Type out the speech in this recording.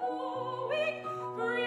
flowing,